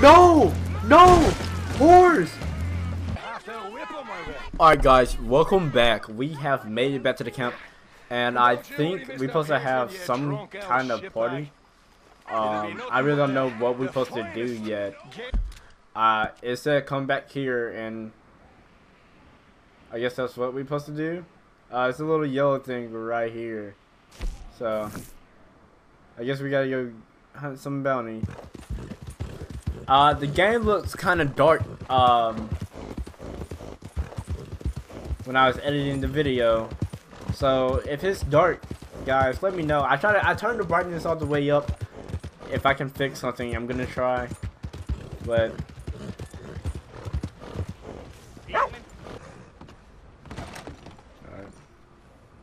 No! No! Horse! Alright guys, welcome back. We have made it back to the camp. And I think we're supposed to have some kind of party. Um, I really don't know what we're supposed to do yet. Uh, it said come back here and I guess that's what we're supposed to do. Uh, it's a little yellow thing right here. So, I guess we gotta go hunt some bounty. Uh, the game looks kind of dark. Um, when I was editing the video. So if it's dark, guys, let me know. I try to I turn the brightness all the way up. If I can fix something, I'm gonna try. But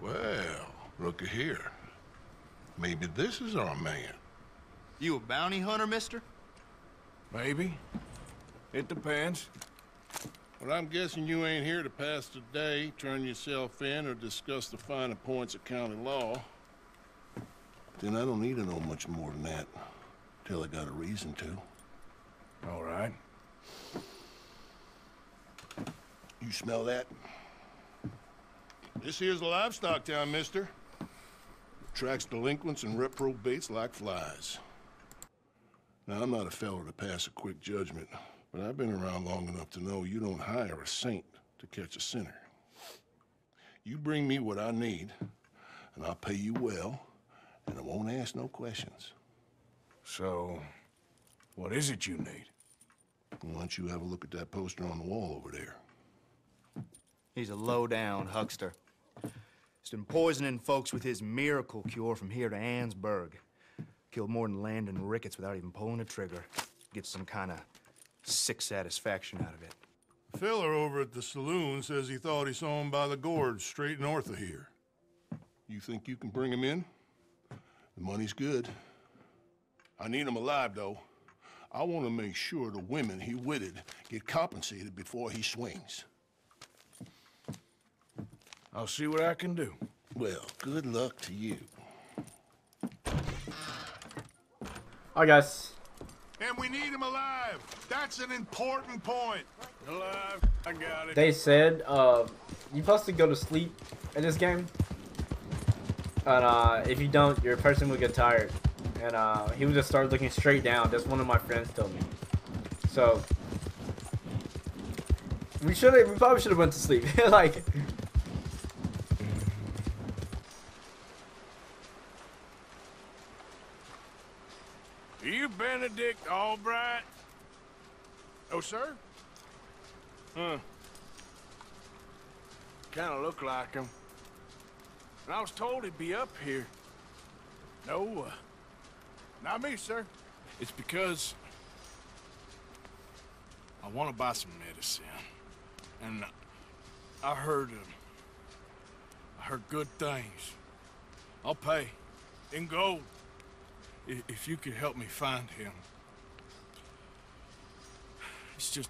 Well, looky here. Maybe this is our man. You a bounty hunter, mister? Maybe. It depends. Well, I'm guessing you ain't here to pass the day, turn yourself in, or discuss the finer points of county law. Then I don't need to know much more than that. Till I got a reason to. All right. You smell that? This here's a livestock town, mister. Attracts delinquents and reprobates like flies. Now, I'm not a fellow to pass a quick judgment, but I've been around long enough to know you don't hire a saint to catch a sinner. You bring me what I need, and I'll pay you well, and I won't ask no questions. So, what is it you need? Why don't you have a look at that poster on the wall over there? He's a low-down huckster. He's been poisoning folks with his miracle cure from here to Annesburg. Killed more than Landon Ricketts without even pulling a trigger. Gets some kind of sick satisfaction out of it. The feller over at the saloon says he thought he saw him by the gorge straight north of here. You think you can bring him in? The money's good. I need him alive, though. I want to make sure the women he witted get compensated before he swings. I'll see what I can do. Well, good luck to you. Alright guys. And we need him alive. That's an important point. Alive. I got it. They said uh, you're supposed to go to sleep in this game. And uh, if you don't, your person will get tired. And uh, he would just start looking straight down. That's one of my friends told me. So we should have. We probably should have went to sleep. like Are you Benedict Allbright? Oh, sir? Huh. Kind of look like him. And I was told he'd be up here. No, uh, not me, sir. It's because I want to buy some medicine. And I heard, um, I heard good things. I'll pay in gold if you could help me find him. It's just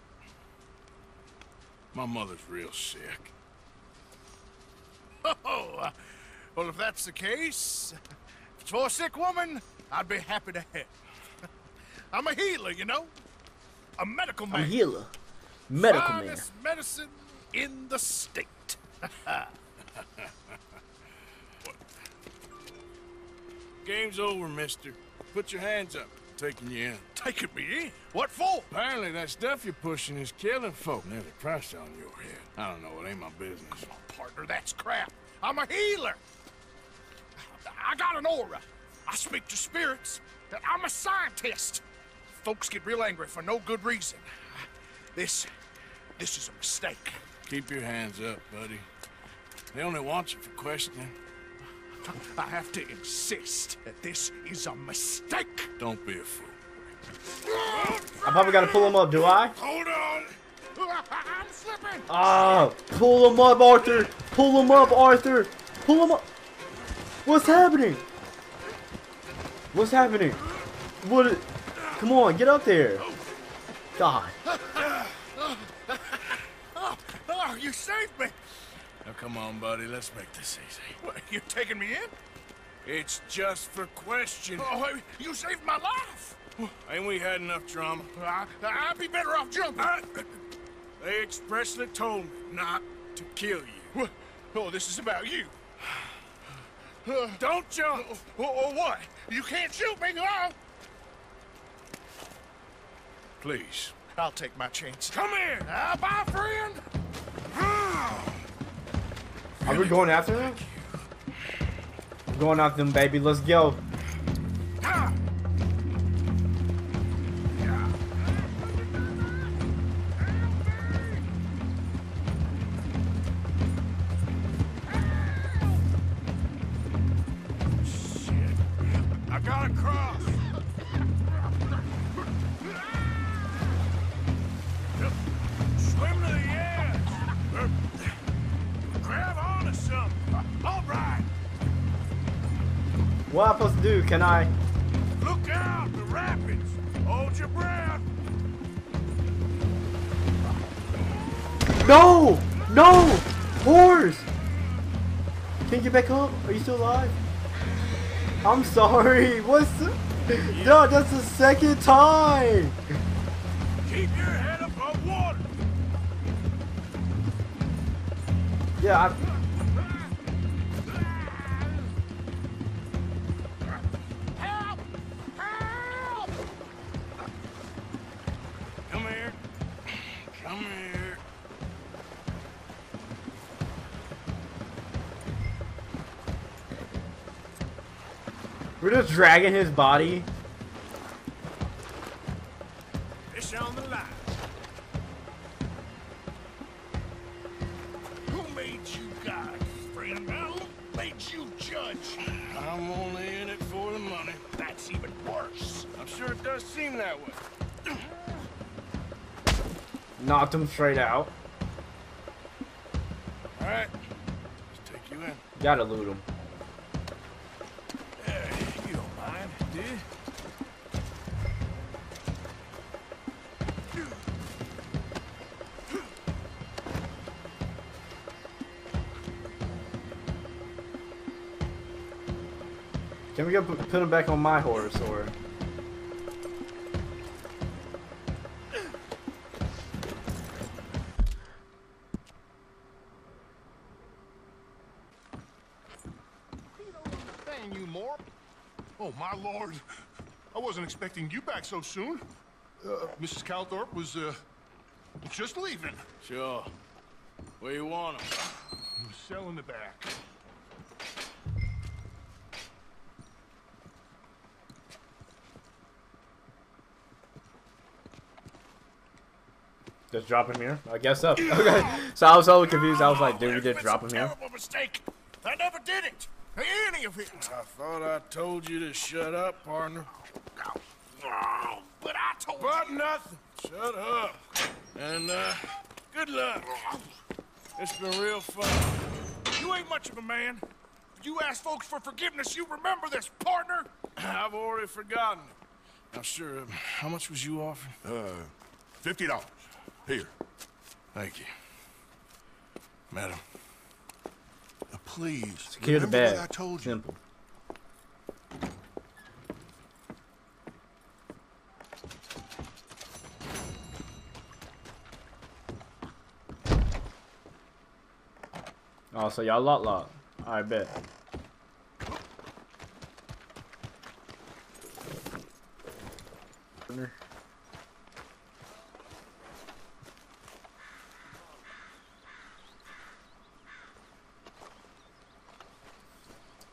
my mother's real sick. Oh, well, if that's the case, if it's for a sick woman, I'd be happy to help. I'm a healer, you know? A medical man. I'm healer, medical man. Medicine in the state. Game's over, mister. Put your hands up. Taking you in. Taking me in? What for? Apparently that stuff you're pushing is killing folk. There's a price on your head. I don't know, it ain't my business. Partner, that's crap. I'm a healer. I got an aura. I speak to spirits. I'm a scientist. Folks get real angry for no good reason. This, this is a mistake. Keep your hands up, buddy. They only want you for questioning. I have to insist that this is a mistake. Don't be a fool. I probably gotta pull him up, do I? Hold on! I'm slipping. Ah, pull him up, Arthur. Pull him up, Arthur. Pull him up. What's happening? What's happening? What? Come on, get up there. God. Oh, you saved me. Now come on, buddy, let's make this easy. What, you're taking me in? It's just for questioning. Oh, you saved my life. Ain't we had enough drama? I, I'd be better off jumping. I, they expressly told me not to kill you. Oh, this is about you. Don't jump! Oh, oh, what? You can't shoot me, no! Please. I'll take my chance. Come here! Ah, bye, friend! Are we going after them? Going after them, baby. Let's go. What am I supposed to do? Can I? Look out, the rapids. Hold your breath. No! No! Horse! Can you get back up? Are you still alive? I'm sorry. What's the... No, that's the second time. Keep your head above water. Yeah, I... we're dragging his body. Fish on the line. Who made you God, friend? Who made you judge? I'm only in it for the money. That's even worse. I'm sure it does seem that way. Knocked him straight out. All right. Let's take you in. Gotta loot him. Can we go put him back on my horse or? Oh, my lord. I wasn't expecting you back so soon. Uh, Mrs. Calthorpe was, uh, just leaving. Sure. Where you want 'em? I'm selling the back. Just drop him here? I guess so. Okay. So I was so confused. I was like, dude, we did drop him here. Terrible mistake. I never did it. Any of it. I thought I told you to shut up, partner. Oh, but I told But nothing. Shut up. And, uh, good luck. It's been real fun. you, you ain't much of a man. You ask folks for forgiveness, you remember this, partner. I've already forgotten it. Now, sure, um, how much was you offering? Uh, fifty dollars. Here. Thank you. Madam. Please. Secure the bag. I told you. Simple. Oh, so y'all lot lot. I bet.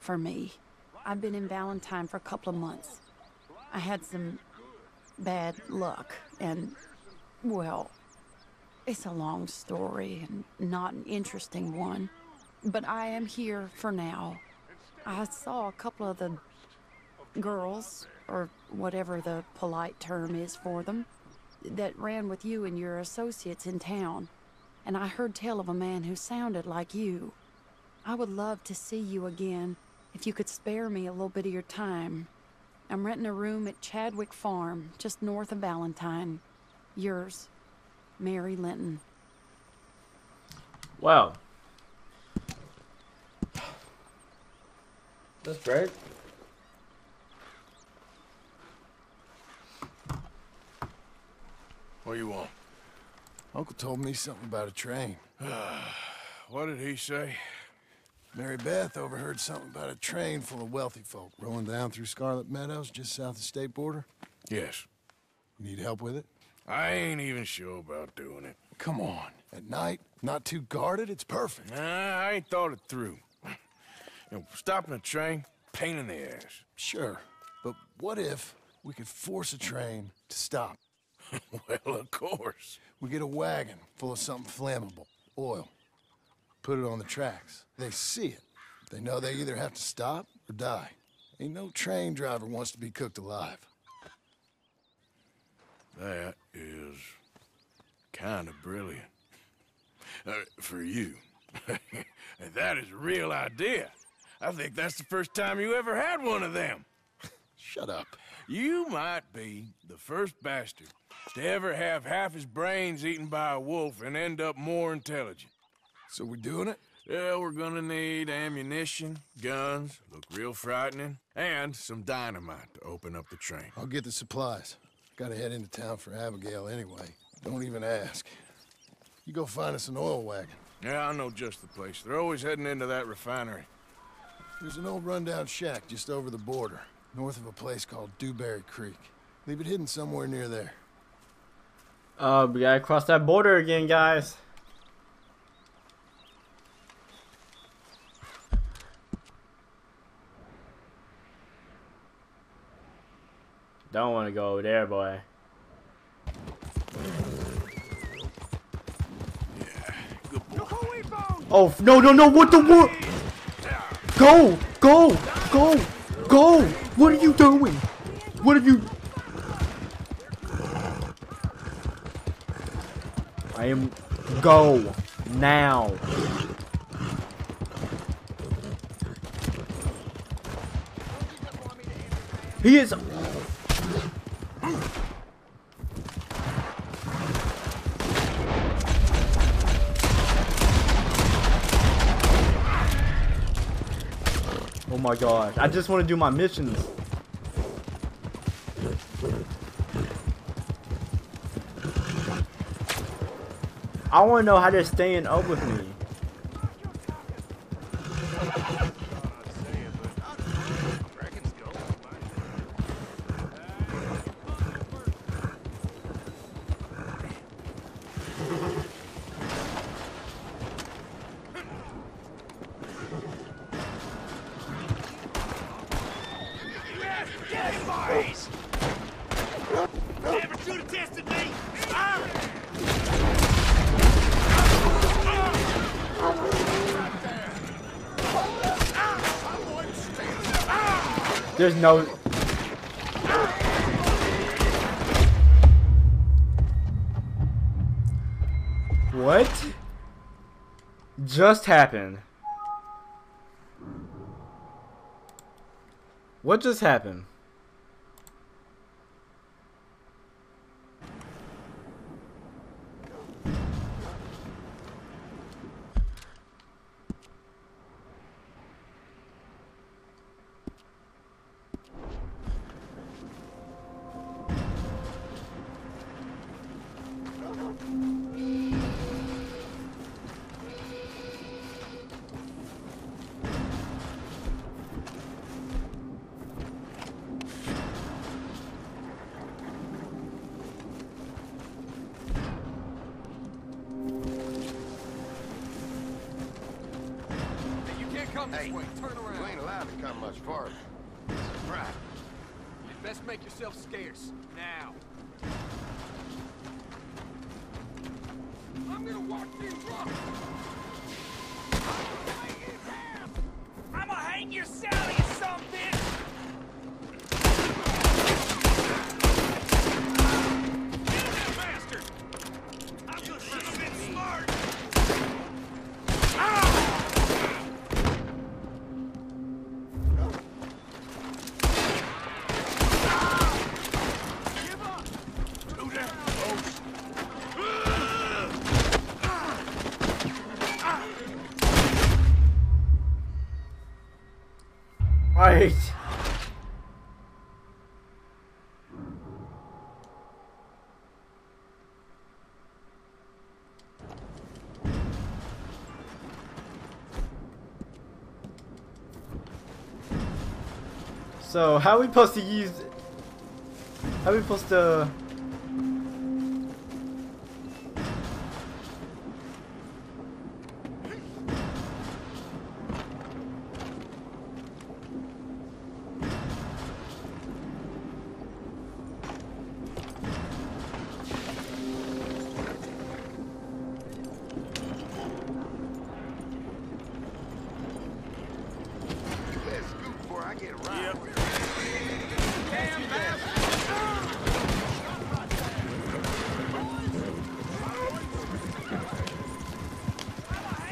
for me. I've been in Valentine for a couple of months. I had some bad luck, and, well, it's a long story and not an interesting one. But I am here for now. I saw a couple of the girls or whatever the polite term is for them, that ran with you and your associates in town. And I heard tell of a man who sounded like you. I would love to see you again if you could spare me a little bit of your time. I'm renting a room at Chadwick Farm, just north of Valentine. Yours, Mary Linton. Wow. That's great. What do you want? Uncle told me something about a train. What did he say? Mary Beth overheard something about a train full of wealthy folk rolling down through Scarlett Meadows just south of the state border. Yes. You need help with it? I ain't even sure about doing it. Come on. At night, not too guarded, it's perfect. Nah, I ain't thought it through. You know, stopping a train, pain in the ass. Sure. But what if we could force a train to stop? well, of course. We get a wagon full of something flammable, oil. Put it on the tracks. They see it. They know they either have to stop or die. Ain't no train driver wants to be cooked alive. That is kind of brilliant. Uh, for you. that is a real idea. I think that's the first time you ever had one of them. Shut up. You might be the first bastard to ever have half his brains eaten by a wolf and end up more intelligent. So we're doing it? Yeah, we're gonna need ammunition, guns, look real frightening, and some dynamite to open up the train. I'll get the supplies. Gotta head into town for Abigail anyway. Don't even ask. You go find us an oil wagon. Yeah, I know just the place. They're always heading into that refinery. There's an old rundown shack just over the border, north of a place called Dewberry Creek. Leave it hidden somewhere near there. Uh, we gotta cross that border again, guys. Don't want to go over there, boy. Oh no no no! What the what? Go go go go! What are you doing? What are you? I am go now. He is. My gosh! I just want to do my missions. I want to know how they're staying up with me. There's no. What just happened? What just happened? This Hey, way. Turn around. You ain't allowed to come much farther. This is private. You best make yourself scarce. Now. I'm gonna walk you up. So how are we supposed to use? How are we supposed to?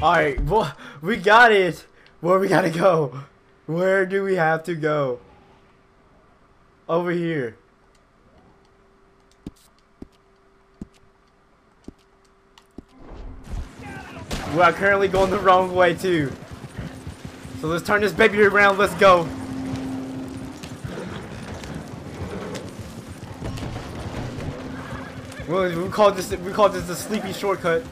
All right, well, we got it. Where we gotta go? Where do we have to go? Over here. We are currently going the wrong way too. So let's turn this baby around. Let's go. We call this we call this the sleepy shortcut.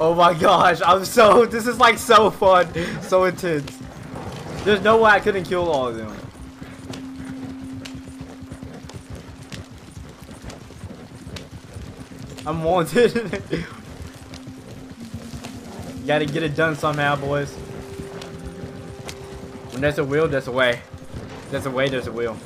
Oh my gosh, I'm so this is like so fun, so intense. There's no way I couldn't kill all of them. I'm wanted. Gotta get it done somehow, boys. When there's a will, there's a way. There's a way, there's a will.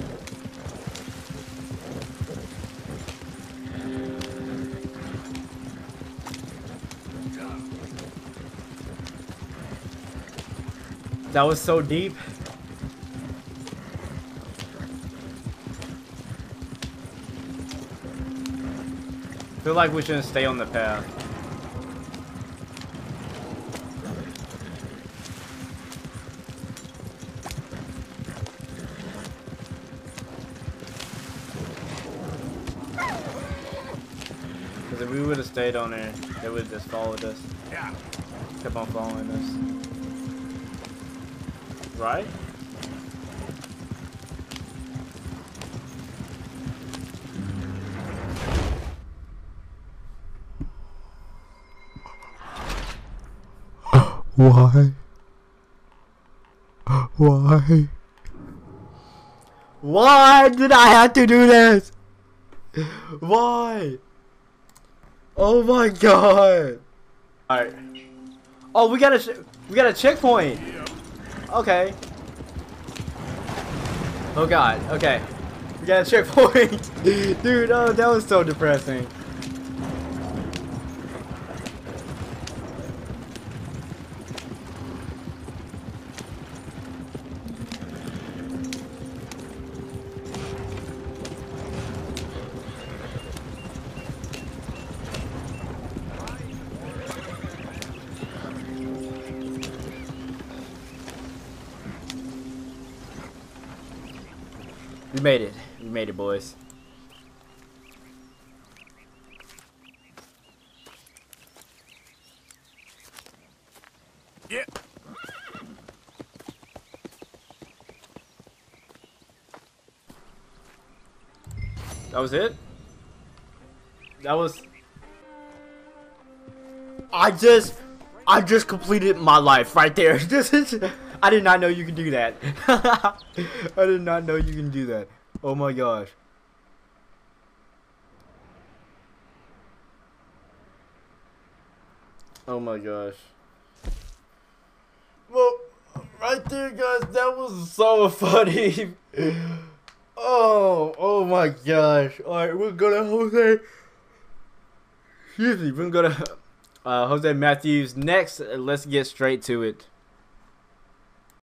That was so deep. feel like we shouldn't stay on the path. Because if we would have stayed on there, they would have just followed us. Yeah. Kept on following us. Right? Why? Why? Why did I have to do this? Why? Oh my god. Alright. Oh, we got a we got a checkpoint. Okay. Oh god. Okay. We got a checkpoint. Dude, oh, that was so depressing. We made it. We made it, boys. Yeah. That was it? That was... I just... I just completed my life right there. This is... I did not know you could do that. I did not know you can do that. Oh my gosh. Oh my gosh. Well, right there, guys, that was so funny. oh, oh my gosh. Alright, we're gonna Jose. Excuse me, we're gonna uh, Jose Matthews next. Let's get straight to it.